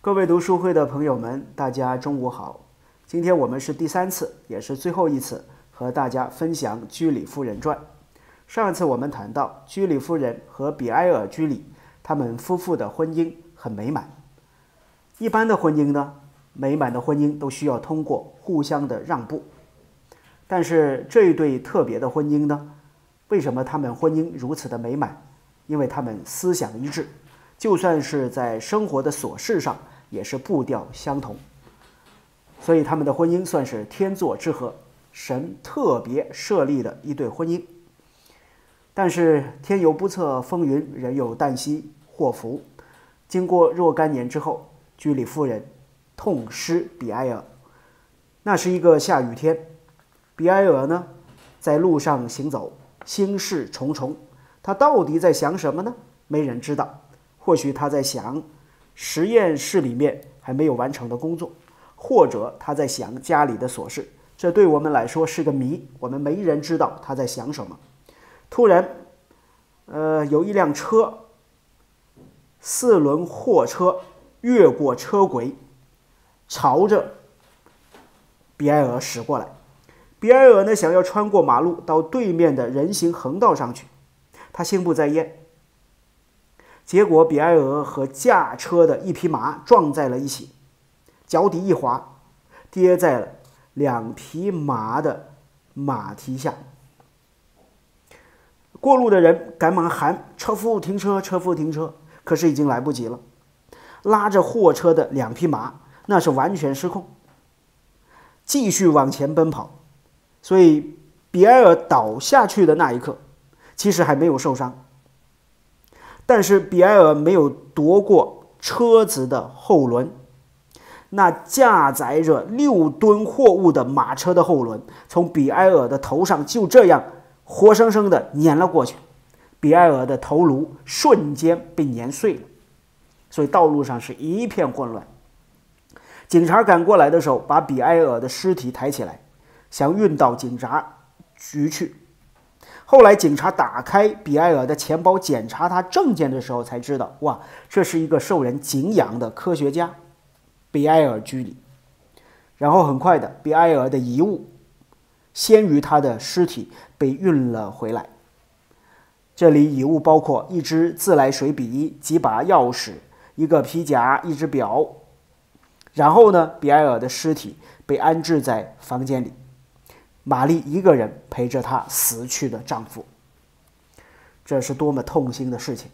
各位读书会的朋友们，大家中午好。今天我们是第三次，也是最后一次和大家分享《居里夫人传》。上一次我们谈到居里夫人和比埃尔居里他们夫妇的婚姻很美满。一般的婚姻呢，美满的婚姻都需要通过互相的让步。但是这一对特别的婚姻呢，为什么他们婚姻如此的美满？因为他们思想一致，就算是在生活的琐事上也是步调相同，所以他们的婚姻算是天作之合，神特别设立的一对婚姻。但是天有不测风云，人有旦夕祸福。经过若干年之后，居里夫人痛失比埃尔。那是一个下雨天，比埃尔呢在路上行走，心事重重。他到底在想什么呢？没人知道。或许他在想实验室里面还没有完成的工作，或者他在想家里的琐事。这对我们来说是个谜，我们没人知道他在想什么。突然，呃，有一辆车，四轮货车越过车轨，朝着比埃尔驶过来。比埃尔呢，想要穿过马路到对面的人行横道上去。他心不在焉，结果比埃尔和驾车的一匹马撞在了一起，脚底一滑，跌在了两匹马的马蹄下。过路的人赶忙喊：“车夫停车！车夫停车！”可是已经来不及了，拉着货车的两匹马那是完全失控，继续往前奔跑。所以比埃尔倒下去的那一刻。其实还没有受伤，但是比埃尔没有夺过车子的后轮，那驾载着六吨货物的马车的后轮从比埃尔的头上就这样活生生的碾了过去，比埃尔的头颅瞬间被碾碎了，所以道路上是一片混乱。警察赶过来的时候，把比埃尔的尸体抬起来，想运到警察局去。后来，警察打开比埃尔的钱包检查他证件的时候，才知道，哇，这是一个受人敬仰的科学家，比埃尔居里。然后，很快的，比埃尔的遗物先于他的尸体被运了回来。这里遗物包括一支自来水笔、几把钥匙、一个皮夹、一只表。然后呢，比埃尔的尸体被安置在房间里。玛丽一个人陪着她死去的丈夫，这是多么痛心的事情！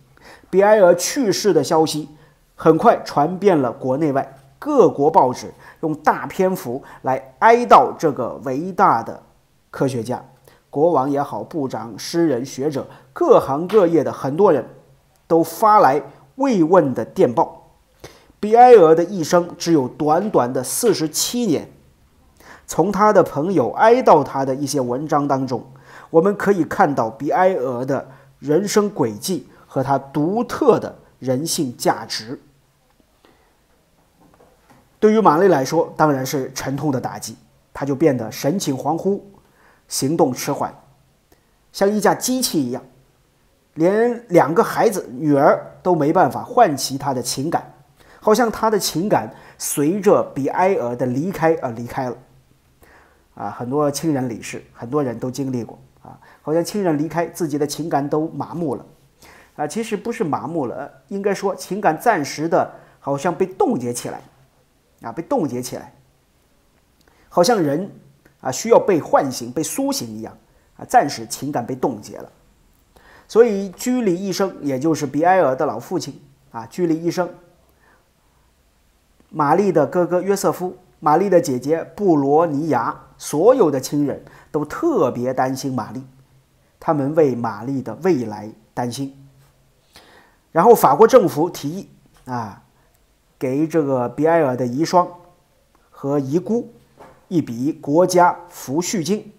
比埃尔去世的消息很快传遍了国内外，各国报纸用大篇幅来哀悼这个伟大的科学家。国王也好，部长、诗人、学者，各行各业的很多人都发来慰问的电报。比埃尔的一生只有短短的四十七年。从他的朋友哀悼他的一些文章当中，我们可以看到比埃尔的人生轨迹和他独特的人性价值。对于玛丽来说，当然是沉痛的打击，他就变得神情恍惚，行动迟缓，像一架机器一样，连两个孩子女儿都没办法唤起他的情感，好像他的情感随着比埃尔的离开而离开了。啊，很多亲人离世，很多人都经历过啊，好像亲人离开，自己的情感都麻木了，啊，其实不是麻木了，应该说情感暂时的，好像被冻结起来，啊，被冻结起来，好像人啊需要被唤醒、被苏醒一样，啊，暂时情感被冻结了。所以居里医生，也就是比埃尔的老父亲啊，居里医生，玛丽的哥哥约瑟夫，玛丽的姐姐布罗尼亚。所有的亲人都特别担心玛丽，他们为玛丽的未来担心。然后法国政府提议啊，给这个比埃尔的遗孀和遗孤一笔国家抚恤金。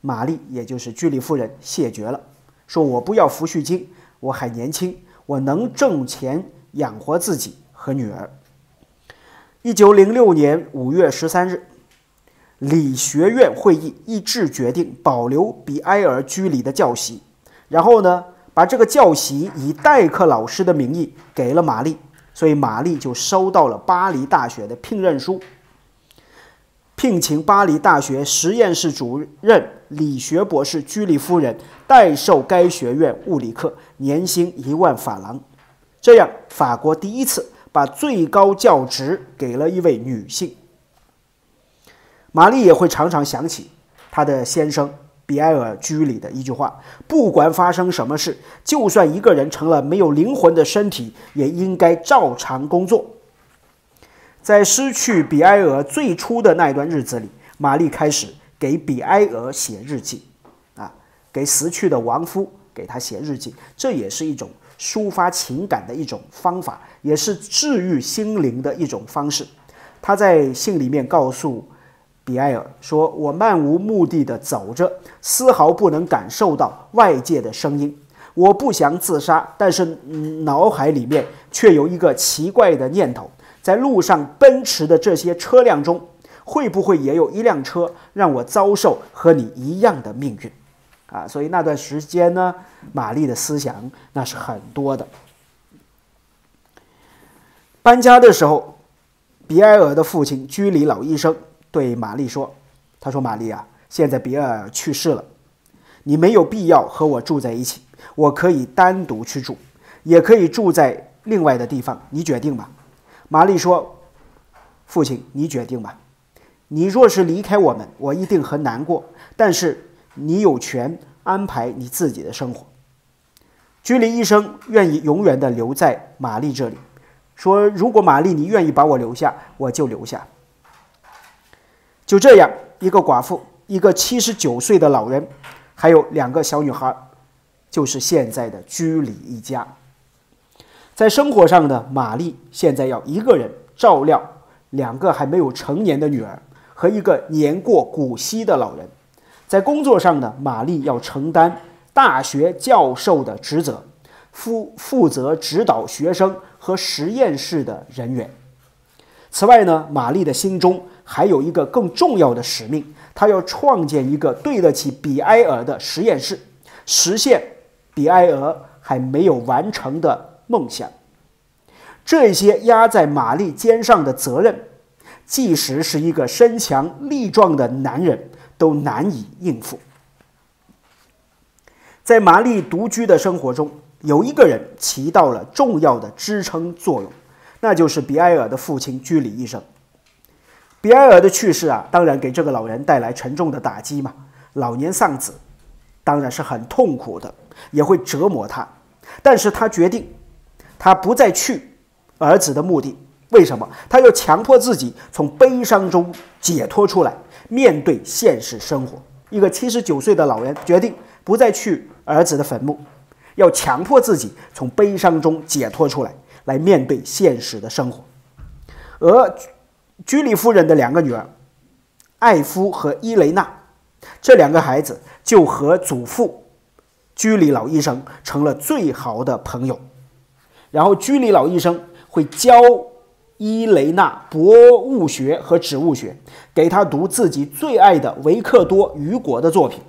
玛丽也就是居里夫人谢绝了，说我不要抚恤金，我还年轻，我能挣钱养活自己和女儿。一九零六年五月十三日。理学院会议一致决定保留比埃尔居里的教席，然后呢，把这个教席以代课老师的名义给了玛丽，所以玛丽就收到了巴黎大学的聘任书，聘请巴黎大学实验室主任理学博士居里夫人代授该学院物理课，年薪一万法郎。这样，法国第一次把最高教职给了一位女性。玛丽也会常常想起她的先生比埃尔居里的一句话：“不管发生什么事，就算一个人成了没有灵魂的身体，也应该照常工作。”在失去比埃尔最初的那段日子里，玛丽开始给比埃尔写日记，啊，给死去的亡夫给他写日记，这也是一种。抒发情感的一种方法，也是治愈心灵的一种方式。他在信里面告诉比埃尔说：“我漫无目的的走着，丝毫不能感受到外界的声音。我不想自杀，但是脑海里面却有一个奇怪的念头：在路上奔驰的这些车辆中，会不会也有一辆车让我遭受和你一样的命运？”啊，所以那段时间呢，玛丽的思想那是很多的。搬家的时候，比埃尔的父亲居里老医生对玛丽说：“他说，玛丽啊，现在比尔去世了，你没有必要和我住在一起，我可以单独去住，也可以住在另外的地方，你决定吧。”玛丽说：“父亲，你决定吧。你若是离开我们，我一定很难过。但是。”你有权安排你自己的生活。居里医生愿意永远的留在玛丽这里，说：“如果玛丽你愿意把我留下，我就留下。”就这样，一个寡妇，一个七十九岁的老人，还有两个小女孩，就是现在的居里一家。在生活上呢玛丽现在要一个人照料两个还没有成年的女儿和一个年过古稀的老人。在工作上呢，玛丽要承担大学教授的职责，负负责指导学生和实验室的人员。此外呢，玛丽的心中还有一个更重要的使命，她要创建一个对得起比埃尔的实验室，实现比埃尔还没有完成的梦想。这些压在玛丽肩上的责任，即使是一个身强力壮的男人。都难以应付。在玛丽独居的生活中，有一个人起到了重要的支撑作用，那就是比埃尔的父亲居里医生。比埃尔的去世啊，当然给这个老人带来沉重的打击嘛。老年丧子，当然是很痛苦的，也会折磨他。但是他决定，他不再去儿子的墓地。为什么？他要强迫自己从悲伤中解脱出来。面对现实生活，一个七十九岁的老人决定不再去儿子的坟墓，要强迫自己从悲伤中解脱出来，来面对现实的生活。而居里夫人的两个女儿，艾夫和伊雷娜，这两个孩子就和祖父居里老医生成了最好的朋友。然后居里老医生会教。伊雷娜博物学和植物学，给他读自己最爱的维克多·雨果的作品。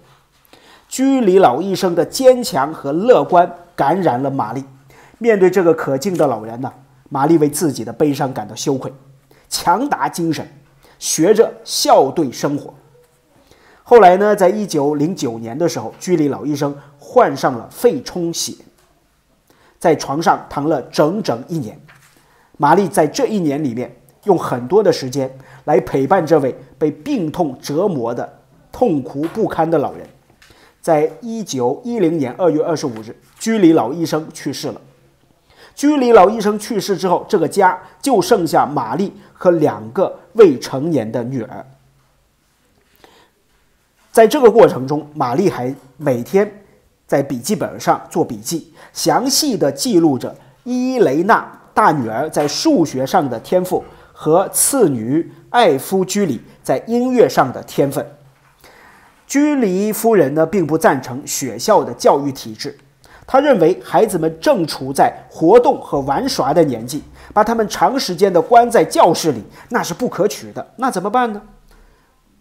居里老医生的坚强和乐观感染了玛丽。面对这个可敬的老人呢，玛丽为自己的悲伤感到羞愧，强打精神，学着笑对生活。后来呢，在一九零九年的时候，居里老医生患上了肺充血，在床上躺了整整一年。玛丽在这一年里面用很多的时间来陪伴这位被病痛折磨的痛苦不堪的老人。在一九一零年二月二十五日，居里老医生去世了。居里老医生去世之后，这个家就剩下玛丽和两个未成年的女儿。在这个过程中，玛丽还每天在笔记本上做笔记，详细的记录着伊雷娜。大女儿在数学上的天赋和次女艾夫居里在音乐上的天分。居里夫人呢，并不赞成学校的教育体制，他认为孩子们正处在活动和玩耍的年纪，把他们长时间的关在教室里，那是不可取的。那怎么办呢？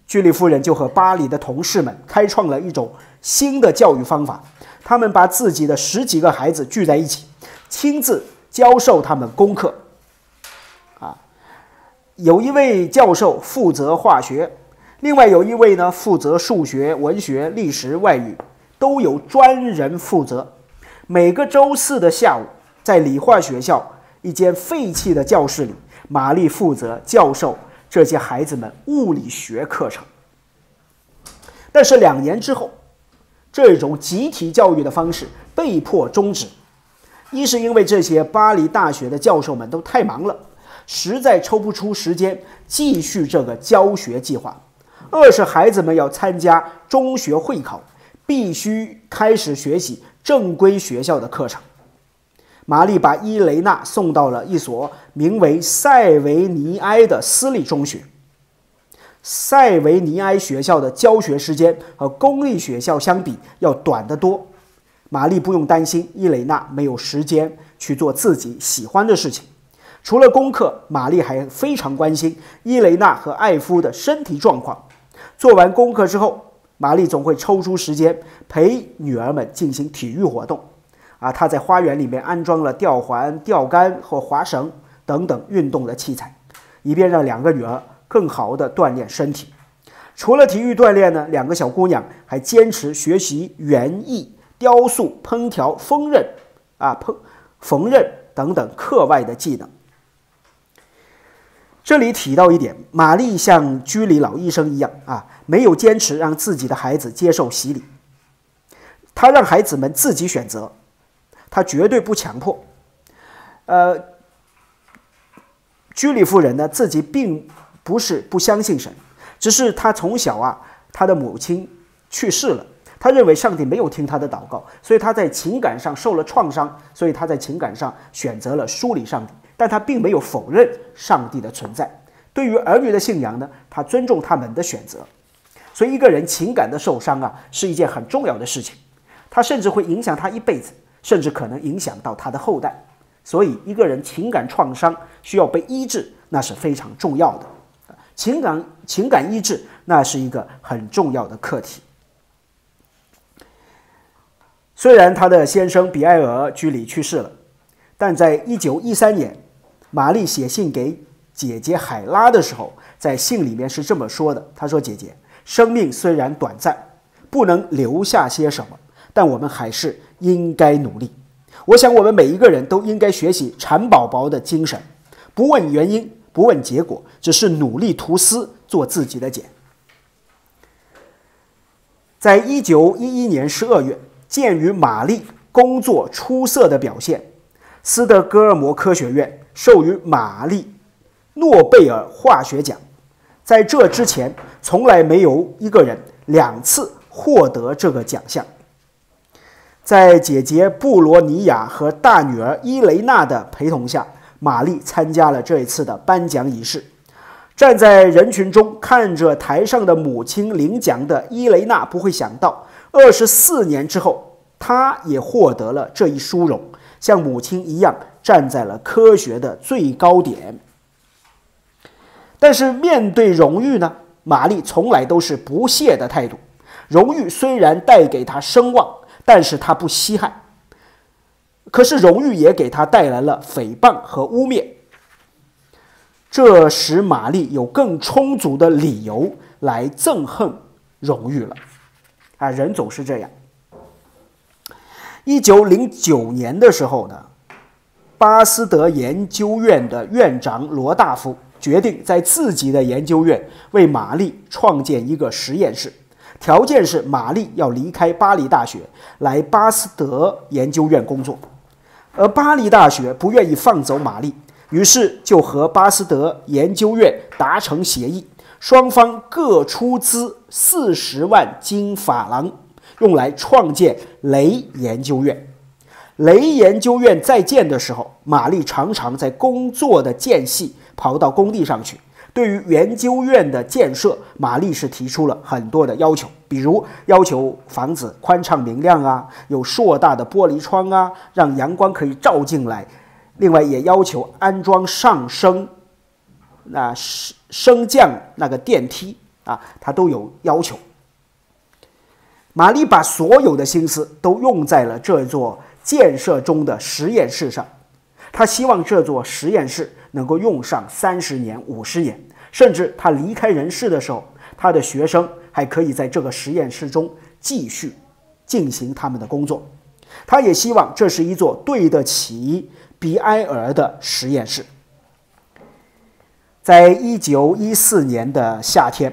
居里夫人就和巴黎的同事们开创了一种新的教育方法，他们把自己的十几个孩子聚在一起，亲自。教授他们功课，啊，有一位教授负责化学，另外有一位呢负责数学、文学、历史、外语，都有专人负责。每个周四的下午，在理化学校一间废弃的教室里，玛丽负责教授这些孩子们物理学课程。但是两年之后，这种集体教育的方式被迫终止。一是因为这些巴黎大学的教授们都太忙了，实在抽不出时间继续这个教学计划；二是孩子们要参加中学会考，必须开始学习正规学校的课程。玛丽把伊雷娜送到了一所名为塞维尼埃的私立中学。塞维尼埃学校的教学时间和公立学校相比要短得多。玛丽不用担心伊蕾娜没有时间去做自己喜欢的事情。除了功课，玛丽还非常关心伊蕾娜和艾夫的身体状况。做完功课之后，玛丽总会抽出时间陪女儿们进行体育活动。啊，她在花园里面安装了吊环、钓竿和滑绳等等运动的器材，以便让两个女儿。更好的锻炼身体。除了体育锻炼呢，两个小姑娘还坚持学习园艺、雕塑、烹调、缝纫啊，烹缝纫等等课外的技能。这里提到一点，玛丽像居里老医生一样啊，没有坚持让自己的孩子接受洗礼，她让孩子们自己选择，她绝对不强迫。呃，居里夫人呢，自己并。不是不相信神，只是她从小啊，她的母亲去世了，他认为上帝没有听他的祷告，所以他在情感上受了创伤，所以他在情感上选择了疏离上帝。但他并没有否认上帝的存在。对于儿女的信仰呢，他尊重他们的选择。所以一个人情感的受伤啊，是一件很重要的事情，他甚至会影响他一辈子，甚至可能影响到他的后代。所以一个人情感创伤需要被医治，那是非常重要的。情感情感医治，那是一个很重要的课题。虽然他的先生比埃尔居里去世了，但在一九一三年，玛丽写信给姐姐海拉的时候，在信里面是这么说的：“她说，姐姐，生命虽然短暂，不能留下些什么，但我们还是应该努力。我想，我们每一个人都应该学习蚕宝宝的精神，不问原因。”不问结果，只是努力图思做自己的茧。在一九一一年十二月，鉴于玛丽工作出色的表现，斯德哥尔摩科学院授予玛丽诺贝尔化学奖。在这之前，从来没有一个人两次获得这个奖项。在姐姐布罗尼亚和大女儿伊雷娜的陪同下。玛丽参加了这一次的颁奖仪式，站在人群中看着台上的母亲领奖的伊雷娜，不会想到二十四年之后，她也获得了这一殊荣，像母亲一样站在了科学的最高点。但是面对荣誉呢，玛丽从来都是不屑的态度。荣誉虽然带给她声望，但是她不稀罕。可是荣誉也给他带来了诽谤和污蔑，这使玛丽有更充足的理由来憎恨荣誉了。啊，人总是这样。一九零九年的时候呢，巴斯德研究院的院长罗大夫决定在自己的研究院为玛丽创建一个实验室，条件是玛丽要离开巴黎大学，来巴斯德研究院工作。而巴黎大学不愿意放走玛丽，于是就和巴斯德研究院达成协议，双方各出资四十万金法郎，用来创建雷研究院。雷研究院在建的时候，玛丽常常在工作的间隙跑到工地上去。对于研究院的建设，玛丽是提出了很多的要求，比如要求房子宽敞明亮啊，有硕大的玻璃窗啊，让阳光可以照进来。另外，也要求安装上升、那升升降那个电梯啊，他都有要求。玛丽把所有的心思都用在了这座建设中的实验室上，他希望这座实验室。能够用上三十年、五十年，甚至他离开人世的时候，他的学生还可以在这个实验室中继续进行他们的工作。他也希望这是一座对得起比埃尔的实验室。在一九一四年的夏天，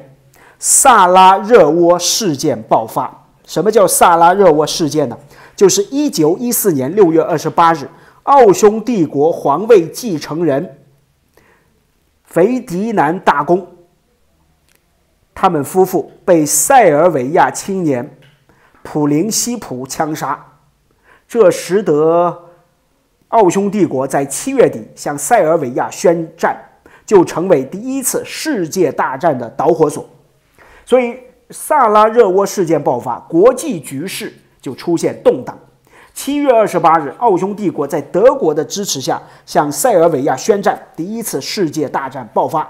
萨拉热窝事件爆发。什么叫萨拉热窝事件呢？就是一九一四年六月二十八日，奥匈帝国皇位继承人腓迪南大公，他们夫妇被塞尔维亚青年普林西普枪杀，这使得奥匈帝国在七月底向塞尔维亚宣战。就成为第一次世界大战的导火索，所以萨拉热窝事件爆发，国际局势就出现动荡。七月二十八日，奥匈帝国在德国的支持下向塞尔维亚宣战，第一次世界大战爆发。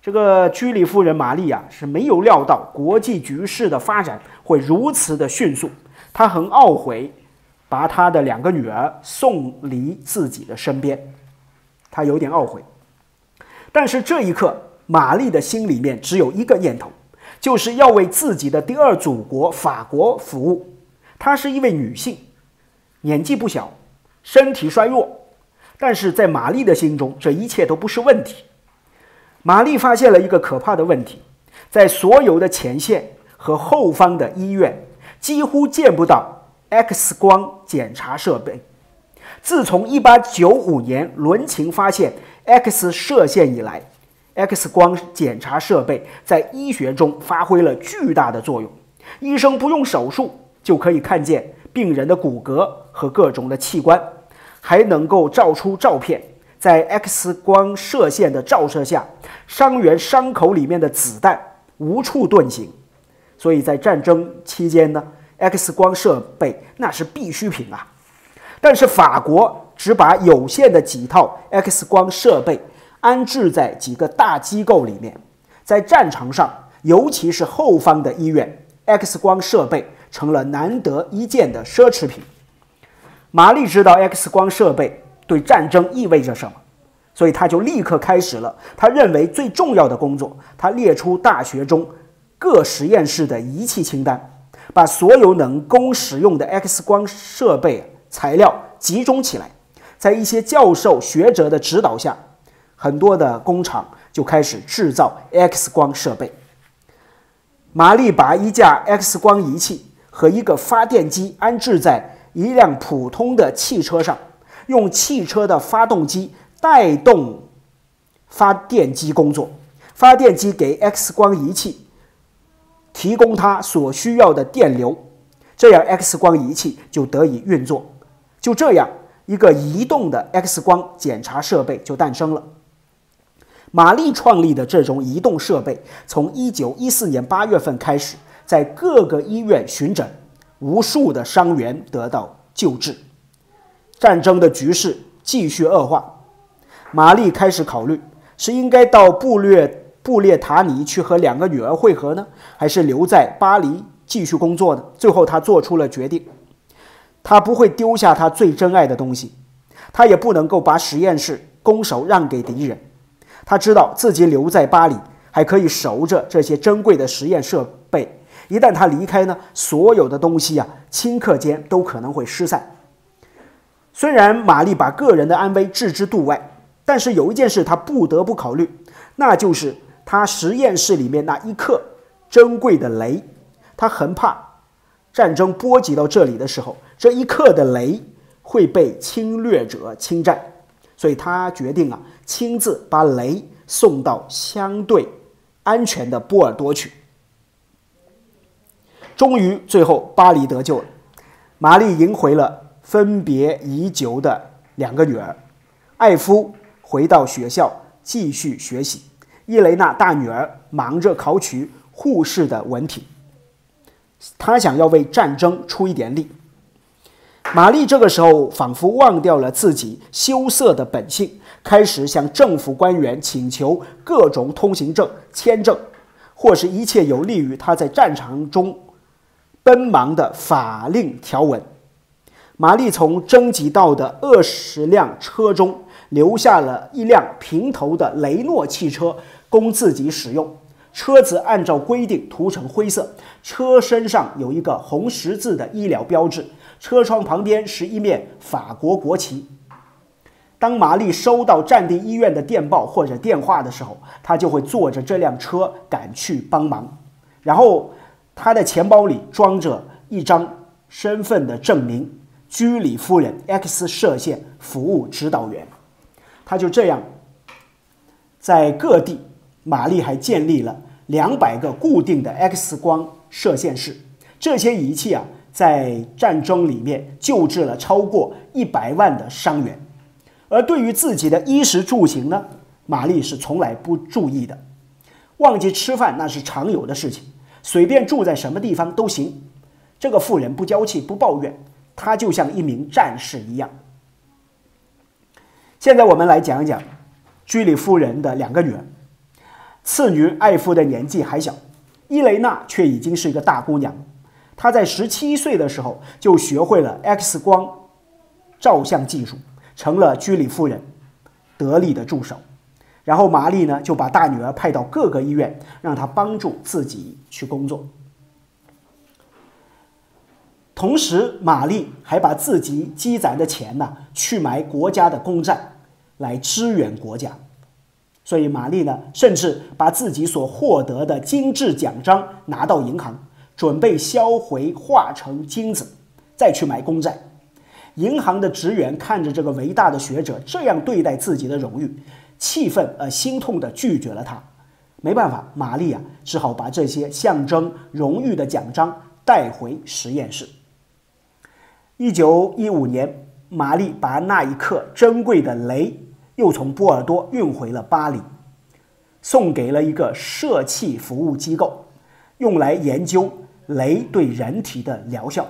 这个居里夫人玛丽啊是没有料到国际局势的发展会如此的迅速，她很懊悔把她的两个女儿送离自己的身边，她有点懊悔。但是这一刻，玛丽的心里面只有一个念头，就是要为自己的第二祖国法国服务。她是一位女性，年纪不小，身体衰弱，但是在玛丽的心中，这一切都不是问题。玛丽发现了一个可怕的问题，在所有的前线和后方的医院，几乎见不到 X 光检查设备。自从1895年伦琴发现。X 射线以来，X 光检查设备在医学中发挥了巨大的作用。医生不用手术就可以看见病人的骨骼和各种的器官，还能够照出照片。在 X 光射线的照射下，伤员伤口里面的子弹无处遁形。所以在战争期间呢，X 光设备那是必需品啊。但是法国。只把有限的几套 X 光设备安置在几个大机构里面，在战场上，尤其是后方的医院，X 光设备成了难得一见的奢侈品。玛丽知道 X 光设备对战争意味着什么，所以他就立刻开始了他认为最重要的工作。他列出大学中各实验室的仪器清单，把所有能供使用的 X 光设备材料集中起来。在一些教授学者的指导下，很多的工厂就开始制造 X 光设备。玛丽把一架 X 光仪器和一个发电机安置在一辆普通的汽车上，用汽车的发动机带动发电机工作，发电机给 X 光仪器提供它所需要的电流，这样 X 光仪器就得以运作。就这样。一个移动的 X 光检查设备就诞生了。玛丽创立的这种移动设备，从1914年8月份开始，在各个医院巡诊，无数的伤员得到救治。战争的局势继续恶化，玛丽开始考虑是应该到布列布列塔尼去和两个女儿会合呢，还是留在巴黎继续工作呢？最后，她做出了决定。她不会丢下她最珍爱的东西，她也不能够把实验室拱手让给敌人。她知道自己留在巴黎还可以守着这些珍贵的实验设备，一旦他离开呢，所有的东西啊，顷刻间都可能会失散。虽然玛丽把个人的安危置之度外，但是有一件事她不得不考虑，那就是她实验室里面那一克珍贵的镭，他很怕。战争波及到这里的时候，这一刻的雷会被侵略者侵占，所以他决定啊，亲自把雷送到相对安全的波尔多去。终于，最后巴黎得救了，玛丽赢回了分别已久的两个女儿，艾夫回到学校继续学习，伊雷娜大女儿忙着考取护士的文凭。她想要为战争出一点力。玛丽这个时候仿佛忘掉了自己羞涩的本性，开始向政府官员请求各种通行证、签证，或是一切有利于他在战场中奔忙的法令条文。玛丽从征集到的二十辆车中留下了一辆平头的雷诺汽车供自己使用。车子按照规定涂成灰色，车身上有一个红十字的医疗标志，车窗旁边是一面法国国旗。当玛丽收到战地医院的电报或者电话的时候，她就会坐着这辆车赶去帮忙。然后，他的钱包里装着一张身份的证明：居里夫人 X 射线服务指导员。他就这样在各地，玛丽还建立了。两百个固定的 X 光射线室，这些仪器啊，在战争里面救治了超过一百万的伤员。而对于自己的衣食住行呢，玛丽是从来不注意的，忘记吃饭那是常有的事情，随便住在什么地方都行。这个妇人不娇气，不抱怨，她就像一名战士一样。现在我们来讲一讲居里夫人的两个女儿。次女艾夫的年纪还小，伊雷娜却已经是一个大姑娘。她在十七岁的时候就学会了 X 光照相技术，成了居里夫人得力的助手。然后玛丽呢就把大女儿派到各个医院，让她帮助自己去工作。同时，玛丽还把自己积攒的钱呢去买国家的公债，来支援国家。所以，玛丽呢，甚至把自己所获得的精致奖章拿到银行，准备销毁化成金子，再去买公债。银行的职员看着这个伟大的学者这样对待自己的荣誉，气愤而心痛地拒绝了他。没办法，玛丽啊，只好把这些象征荣誉的奖章带回实验室。一九一五年，玛丽把那一克珍贵的镭。又从波尔多运回了巴黎，送给了一个社气服务机构，用来研究镭对人体的疗效。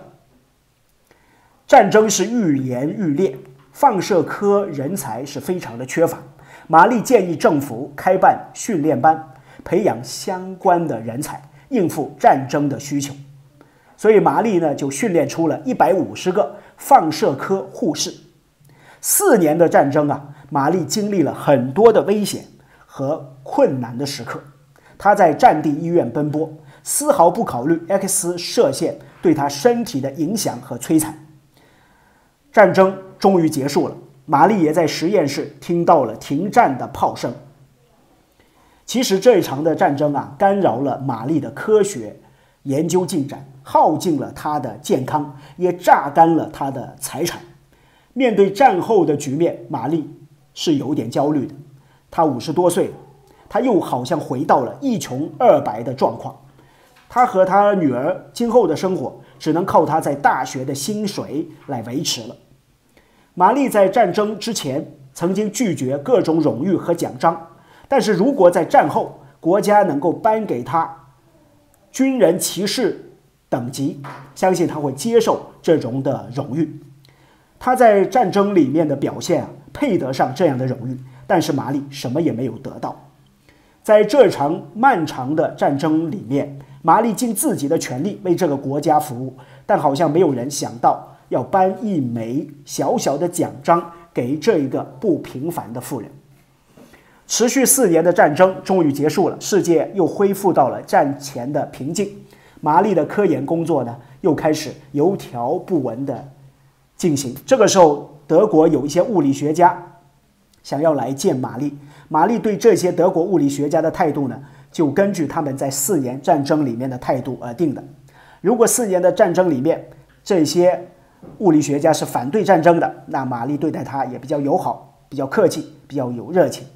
战争是愈演愈烈，放射科人才是非常的缺乏。玛丽建议政府开办训练班，培养相关的人才，应付战争的需求。所以，玛丽呢就训练出了一百五十个放射科护士。四年的战争啊！玛丽经历了很多的危险和困难的时刻，她在战地医院奔波，丝毫不考虑 X 射线对她身体的影响和摧残。战争终于结束了，玛丽也在实验室听到了停战的炮声。其实这一场的战争啊，干扰了玛丽的科学研究进展，耗尽了她的健康，也榨干了她的财产。面对战后的局面，玛丽。是有点焦虑的，她五十多岁了，她又好像回到了一穷二白的状况。她和她女儿今后的生活只能靠她在大学的薪水来维持了。玛丽在战争之前曾经拒绝各种荣誉和奖章，但是如果在战后国家能够颁给他军人骑士等级，相信他会接受这种的荣誉。他在战争里面的表现啊。配得上这样的荣誉，但是玛丽什么也没有得到。在这场漫长的战争里面，玛丽尽自己的全力为这个国家服务，但好像没有人想到要颁一枚小小的奖章给这一个不平凡的妇人。持续四年的战争终于结束了，世界又恢复到了战前的平静。玛丽的科研工作呢，又开始有条不紊地进行。这个时候。德国有一些物理学家想要来见玛丽，玛丽对这些德国物理学家的态度呢，就根据他们在四年战争里面的态度而定的。如果四年的战争里面这些物理学家是反对战争的，那玛丽对待他也比较友好、比较客气、比较有热情。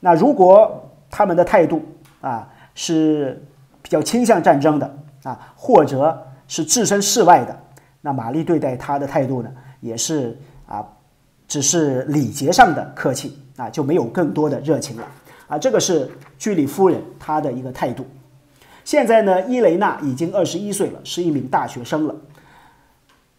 那如果他们的态度啊是比较倾向战争的啊，或者是置身事外的，那玛丽对待他的态度呢，也是。啊，只是礼节上的客气啊，就没有更多的热情了啊。这个是居里夫人她的一个态度。现在呢，伊雷娜已经二十一岁了，是一名大学生了。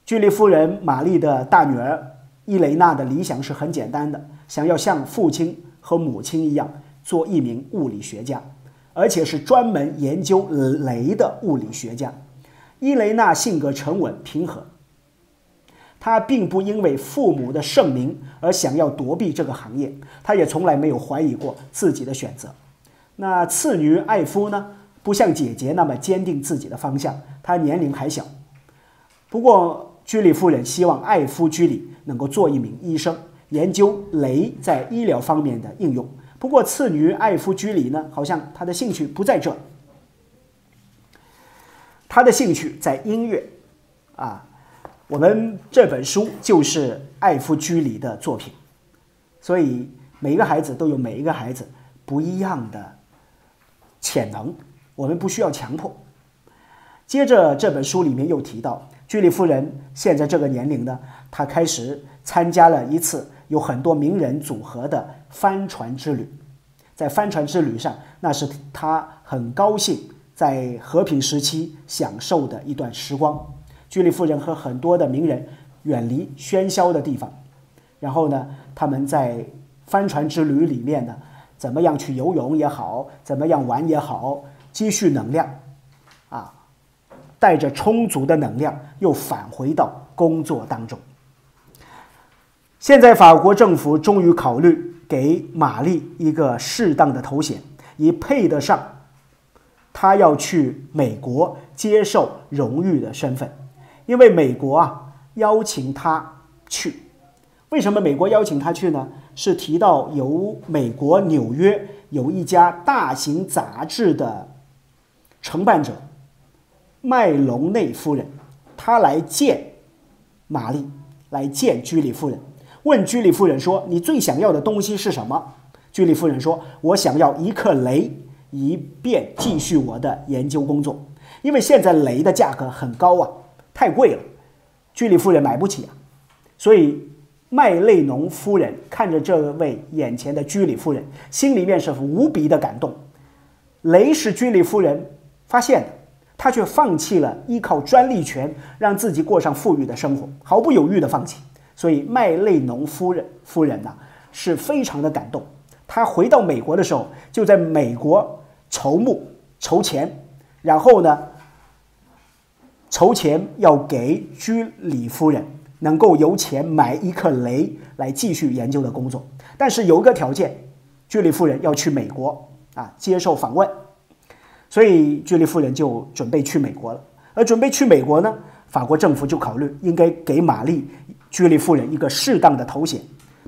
居里夫人玛丽的大女儿伊雷娜的理想是很简单的，想要像父亲和母亲一样做一名物理学家，而且是专门研究雷的物理学家。伊雷娜性格沉稳平和。她并不因为父母的盛名而想要躲避这个行业，她也从来没有怀疑过自己的选择。那次女艾夫呢？不像姐姐那么坚定自己的方向，她年龄还小。不过居里夫人希望艾夫居里能够做一名医生，研究镭在医疗方面的应用。不过次女艾夫居里呢，好像她的兴趣不在这，她的兴趣在音乐。啊，我们这本书就是艾夫居里的作品，所以每一个孩子都有每一个孩子不一样的潜能。我们不需要强迫。接着，这本书里面又提到，居里夫人现在这个年龄呢，她开始参加了一次有很多名人组合的帆船之旅。在帆船之旅上，那是她很高兴在和平时期享受的一段时光。居里夫人和很多的名人远离喧嚣的地方，然后呢，他们在帆船之旅里面呢，怎么样去游泳也好，怎么样玩也好。积蓄能量，啊，带着充足的能量又返回到工作当中。现在法国政府终于考虑给玛丽一个适当的头衔，以配得上她要去美国接受荣誉的身份。因为美国啊邀请她去，为什么美国邀请她去呢？是提到由美国纽约有一家大型杂志的。承办者麦隆内夫人，她来见玛丽，来见居里夫人，问居里夫人说：“你最想要的东西是什么？”居里夫人说：“我想要一克雷，以便继续我的研究工作。因为现在雷的价格很高啊，太贵了，居里夫人买不起啊。所以麦内农夫人看着这位眼前的居里夫人，心里面是无比的感动。雷是居里夫人。”发现的，他却放弃了依靠专利权让自己过上富裕的生活，毫不犹豫的放弃。所以麦内农夫人夫人呢是非常的感动。他回到美国的时候，就在美国筹募筹钱，然后呢筹钱要给居里夫人能够由钱买一颗雷来继续研究的工作。但是有个条件，居里夫人要去美国啊接受访问。所以居里夫人就准备去美国了。而准备去美国呢，法国政府就考虑应该给玛丽居里夫人一个适当的头衔，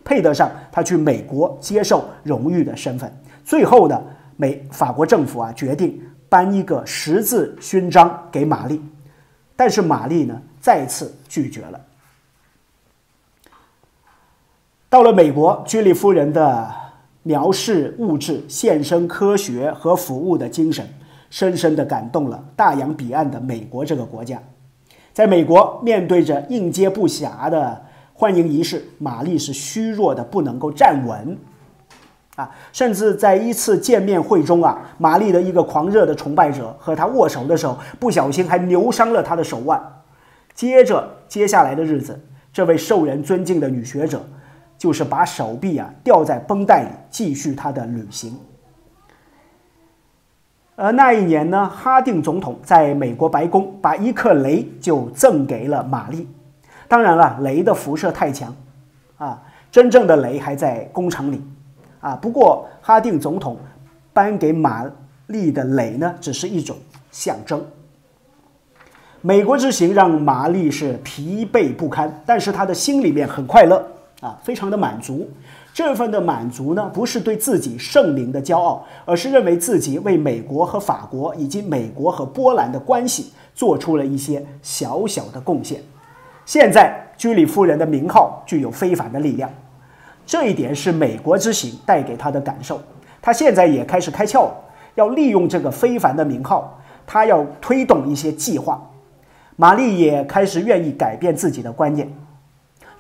配得上她去美国接受荣誉的身份。最后呢，美法国政府啊决定颁一个十字勋章给玛丽，但是玛丽呢再次拒绝了。到了美国，居里夫人的藐视物质、献身科学和服务的精神。深深地感动了大洋彼岸的美国这个国家，在美国面对着应接不暇的欢迎仪式，玛丽是虚弱的不能够站稳，啊，甚至在一次见面会中啊，玛丽的一个狂热的崇拜者和她握手的时候，不小心还扭伤了她的手腕。接着接下来的日子，这位受人尊敬的女学者，就是把手臂啊吊在绷带里，继续她的旅行。而那一年呢，哈定总统在美国白宫把一颗雷就赠给了玛丽。当然了，雷的辐射太强，啊，真正的雷还在工厂里，啊。不过哈定总统颁给玛丽的雷呢，只是一种象征。美国之行让玛丽是疲惫不堪，但是她的心里面很快乐，啊，非常的满足。这份的满足呢，不是对自己圣灵的骄傲，而是认为自己为美国和法国以及美国和波兰的关系做出了一些小小的贡献。现在居里夫人的名号具有非凡的力量，这一点是美国之行带给他的感受。他现在也开始开窍了，要利用这个非凡的名号，他要推动一些计划。玛丽也开始愿意改变自己的观念。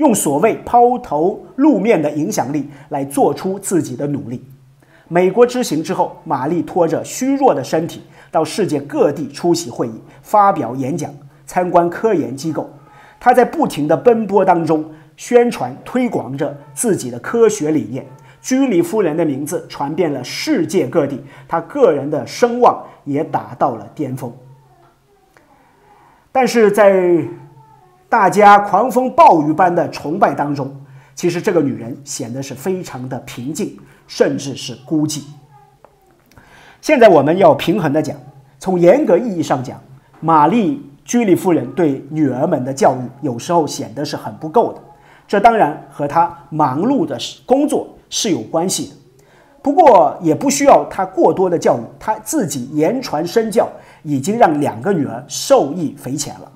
用所谓抛头露面的影响力来做出自己的努力。美国之行之后，玛丽拖着虚弱的身体到世界各地出席会议、发表演讲、参观科研机构。她在不停的奔波当中宣传推广着自己的科学理念。居里夫人的名字传遍了世界各地，她个人的声望也达到了巅峰。但是在大家狂风暴雨般的崇拜当中，其实这个女人显得是非常的平静，甚至是孤寂。现在我们要平衡的讲，从严格意义上讲，玛丽居里夫人对女儿们的教育有时候显得是很不够的。这当然和她忙碌的工作是有关系的，不过也不需要她过多的教育，她自己言传身教已经让两个女儿受益匪浅了。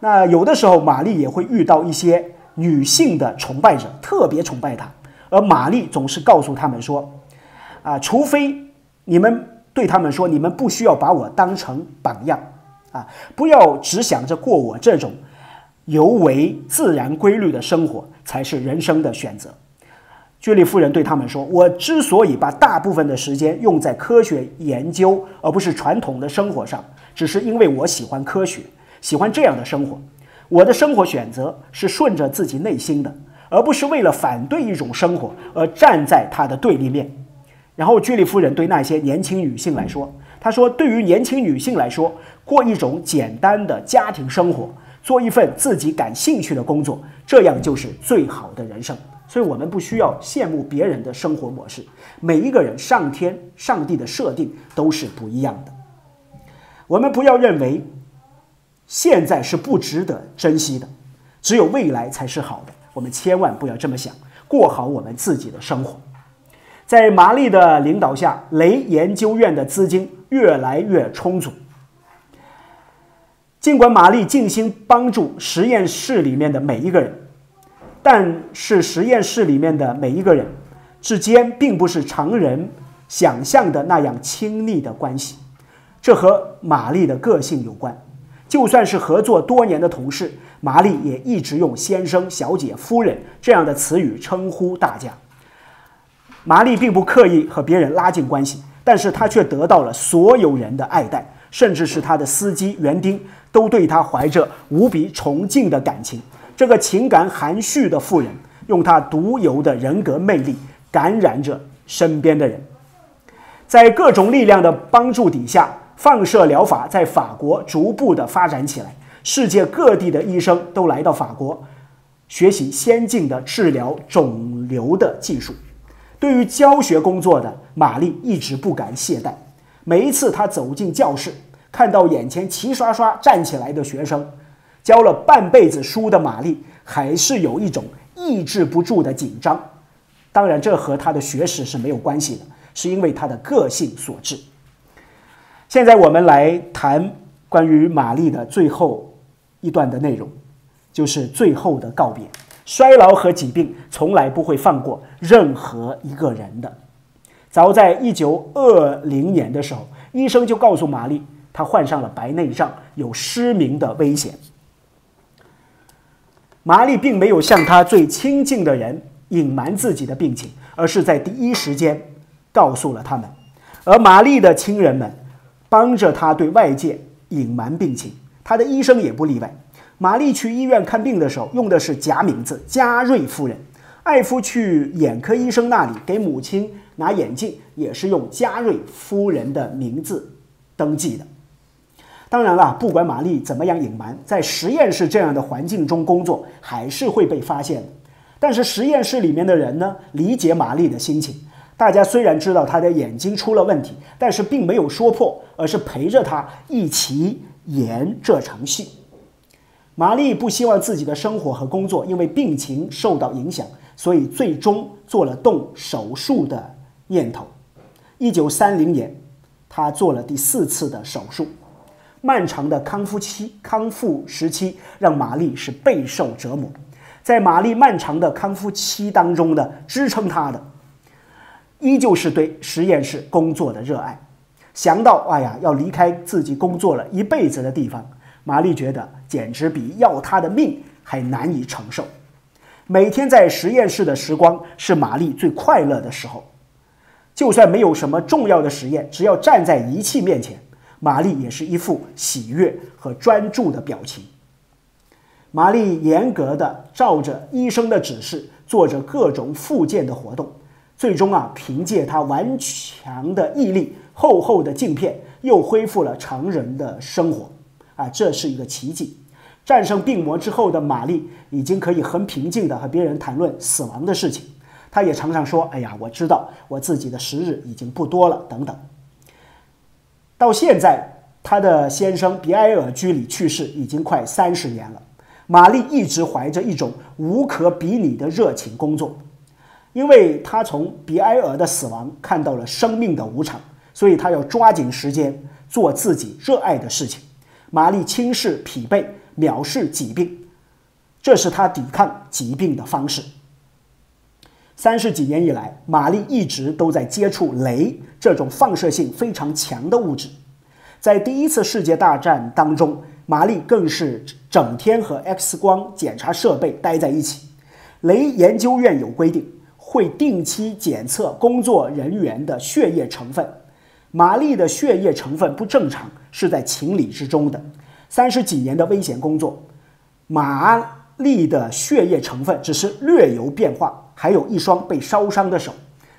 那有的时候，玛丽也会遇到一些女性的崇拜者，特别崇拜她，而玛丽总是告诉他们说：“啊，除非。”你们对他们说：“你们不需要把我当成榜样，啊，不要只想着过我这种尤为自然规律的生活才是人生的选择。”居里夫人对他们说：“我之所以把大部分的时间用在科学研究，而不是传统的生活上，只是因为我喜欢科学，喜欢这样的生活。我的生活选择是顺着自己内心的，而不是为了反对一种生活而站在它的对立面。”然后，居里夫人对那些年轻女性来说，她说：“对于年轻女性来说，过一种简单的家庭生活，做一份自己感兴趣的工作，这样就是最好的人生。所以，我们不需要羡慕别人的生活模式。每一个人，上天、上帝的设定都是不一样的。我们不要认为现在是不值得珍惜的，只有未来才是好的。我们千万不要这么想，过好我们自己的生活。”在玛丽的领导下，雷研究院的资金越来越充足。尽管玛丽尽心帮助实验室里面的每一个人，但是实验室里面的每一个人之间并不是常人想象的那样亲密的关系。这和玛丽的个性有关。就算是合作多年的同事，玛丽也一直用“先生”“小姐”“夫人”这样的词语称呼大家。玛丽并不刻意和别人拉近关系，但是她却得到了所有人的爱戴，甚至是她的司机园丁都对她怀着无比崇敬的感情。这个情感含蓄的妇人，用她独有的人格魅力感染着身边的人。在各种力量的帮助底下，放射疗法在法国逐步的发展起来。世界各地的医生都来到法国，学习先进的治疗肿瘤的技术。对于教学工作的玛丽一直不敢懈怠。每一次她走进教室，看到眼前齐刷刷站起来的学生，教了半辈子书的玛丽还是有一种抑制不住的紧张。当然，这和她的学识是没有关系的，是因为她的个性所致。现在我们来谈关于玛丽的最后一段的内容，就是最后的告别。衰老和疾病从来不会放过任何一个人的。早在一九二零年的时候，医生就告诉玛丽，她患上了白内障，有失明的危险。玛丽并没有向她最亲近的人隐瞒自己的病情，而是在第一时间告诉了他们。而玛丽的亲人们帮着他对外界隐瞒病情，他的医生也不例外。玛丽去医院看病的时候，用的是假名字加瑞夫人。艾夫去眼科医生那里给母亲拿眼镜，也是用加瑞夫人的名字登记的。当然了，不管玛丽怎么样隐瞒，在实验室这样的环境中工作，还是会被发现的。但是实验室里面的人呢，理解玛丽的心情。大家虽然知道他的眼睛出了问题，但是并没有说破，而是陪着他一起演这场戏。玛丽不希望自己的生活和工作因为病情受到影响，所以最终做了动手术的念头。一九三零年，她做了第四次的手术。漫长的康复期、康复时期让玛丽是备受折磨。在玛丽漫长的康复期当中呢，支撑她的依旧是对实验室工作的热爱。想到哎呀，要离开自己工作了一辈子的地方。玛丽觉得简直比要她的命还难以承受。每天在实验室的时光是玛丽最快乐的时候。就算没有什么重要的实验，只要站在仪器面前，玛丽也是一副喜悦和专注的表情。玛丽严格的照着医生的指示做着各种复健的活动，最终啊，凭借她顽强的毅力、厚厚的镜片，又恢复了常人的生活。啊，这是一个奇迹。战胜病魔之后的玛丽已经可以很平静地和别人谈论死亡的事情。她也常常说：“哎呀，我知道我自己的时日已经不多了。”等等。到现在，她的先生比埃尔居里去世已经快三十年了。玛丽一直怀着一种无可比拟的热情工作，因为他从比埃尔的死亡看到了生命的无常，所以他要抓紧时间做自己热爱的事情。玛丽轻视疲惫。藐视疾病，这是他抵抗疾病的方式。三十几年以来，玛丽一直都在接触镭这种放射性非常强的物质。在第一次世界大战当中，玛丽更是整天和 X 光检查设备待在一起。雷研究院有规定，会定期检测工作人员的血液成分。玛丽的血液成分不正常，是在情理之中的。三十几年的危险工作，玛丽的血液成分只是略有变化，还有一双被烧伤的手。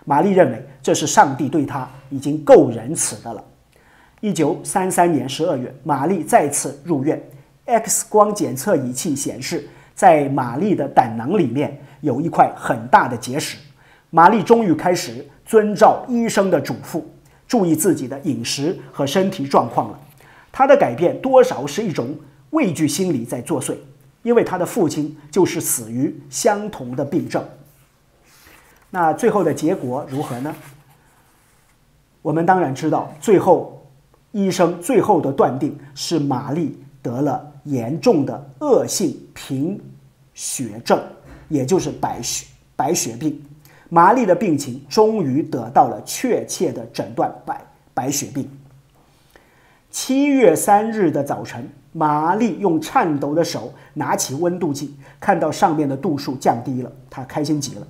玛丽认为这是上帝对她已经够仁慈的了。一九三三年十二月，玛丽再次入院，X 光检测仪器显示，在玛丽的胆囊里面有一块很大的结石。玛丽终于开始遵照医生的嘱咐，注意自己的饮食和身体状况了。她的改变多少是一种畏惧心理在作祟，因为她的父亲就是死于相同的病症。那最后的结果如何呢？我们当然知道，最后医生最后的断定是玛丽得了严重的恶性贫血症，也就是白血白血病。玛丽的病情终于得到了确切的诊断：白白血病。七月三日的早晨，玛丽用颤抖的手拿起温度计，看到上面的度数降低了，她开心极了。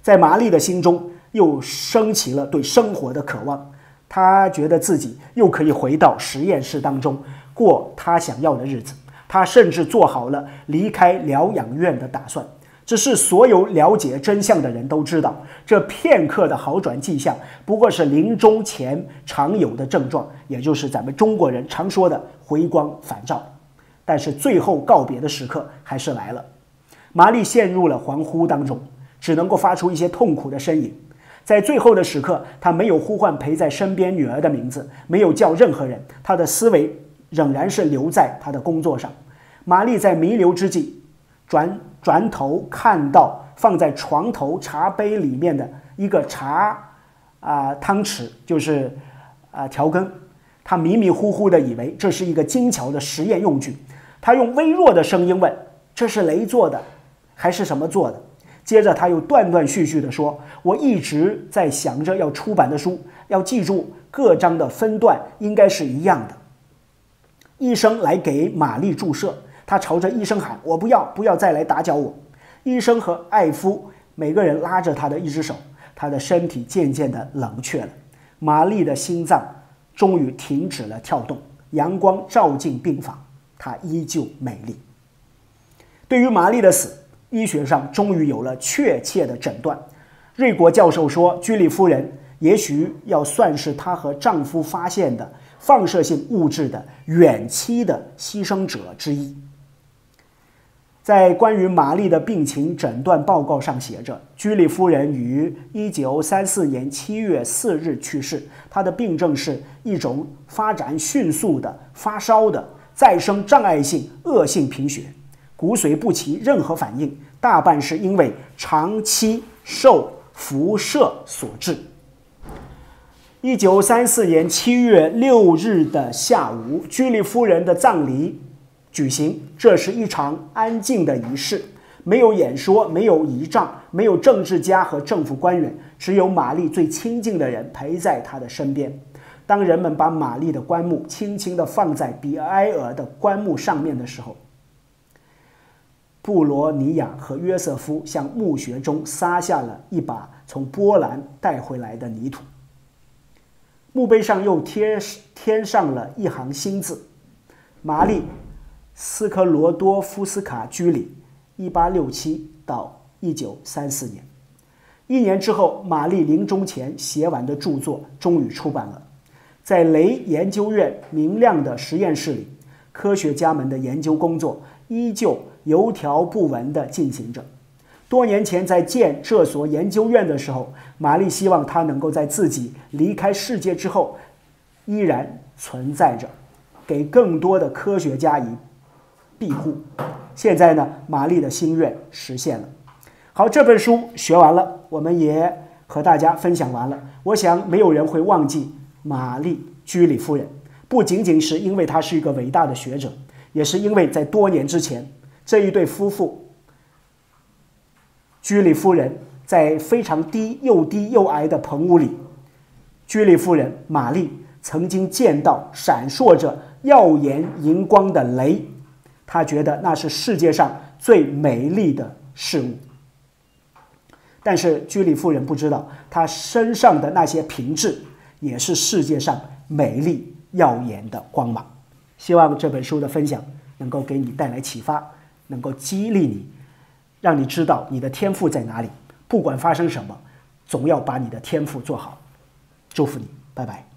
在玛丽的心中又升起了对生活的渴望，她觉得自己又可以回到实验室当中过她想要的日子。她甚至做好了离开疗养院的打算。只是所有了解真相的人都知道，这片刻的好转迹象不过是临终前常有的症状，也就是咱们中国人常说的回光返照。但是最后告别的时刻还是来了，玛丽陷入了恍惚当中，只能够发出一些痛苦的呻吟。在最后的时刻，她没有呼唤陪在身边女儿的名字，没有叫任何人，她的思维仍然是留在她的工作上。玛丽在弥留之际。转转头看到放在床头茶杯里面的一个茶啊汤匙，就是啊调羹。他迷迷糊糊的以为这是一个精巧的实验用具。他用微弱的声音问：“这是雷做的，还是什么做的？”接着他又断断续续地说：“我一直在想着要出版的书，要记住各章的分段应该是一样的。”医生来给玛丽注射。他朝着医生喊：“我不要，不要再来打搅我！”医生和艾夫每个人拉着他的一只手，他的身体渐渐地冷却了。玛丽的心脏终于停止了跳动。阳光照进病房，她依旧美丽。对于玛丽的死，医学上终于有了确切的诊断。瑞国教授说：“居里夫人也许要算是她和丈夫发现的放射性物质的远期的牺牲者之一。”在关于玛丽的病情诊断报告上写着，居里夫人于一九三四年七月四日去世。她的病症是一种发展迅速的发烧的再生障碍性恶性贫血，骨髓不起任何反应，大半是因为长期受辐射所致。一九三四年七月六日的下午，居里夫人的葬礼。举行，这是一场安静的仪式，没有演说，没有仪仗，没有政治家和政府官员，只有玛丽最亲近的人陪在她的身边。当人们把玛丽的棺木轻轻地放在比埃尔的棺木上面的时候，布罗尼亚和约瑟夫向墓穴中撒下了一把从波兰带回来的泥土。墓碑上又贴添上了一行新字：玛丽。斯科罗多夫斯卡居里，一八六七到一九三四年，一年之后，玛丽临终前写完的著作终于出版了。在雷研究院明亮的实验室里，科学家们的研究工作依旧有条不紊地进行着。多年前在建这所研究院的时候，玛丽希望它能够在自己离开世界之后依然存在着，给更多的科学家以庇护。现在呢，玛丽的心愿实现了。好，这本书学完了，我们也和大家分享完了。我想没有人会忘记玛丽居里夫人，不仅仅是因为她是一个伟大的学者，也是因为在多年之前，这一对夫妇，居里夫人在非常低又低又矮的棚屋里，居里夫人玛丽曾经见到闪烁着耀眼荧光的雷，他觉得那是世界上最美丽的事物。但是居里夫人不知道，她身上的那些品质也是世界上美丽耀眼的光芒。希望这本书的分享能够给你带来启发，能够激励你，让你知道你的天赋在哪里。不管发生什么，总要把你的天赋做好。祝福你，拜拜。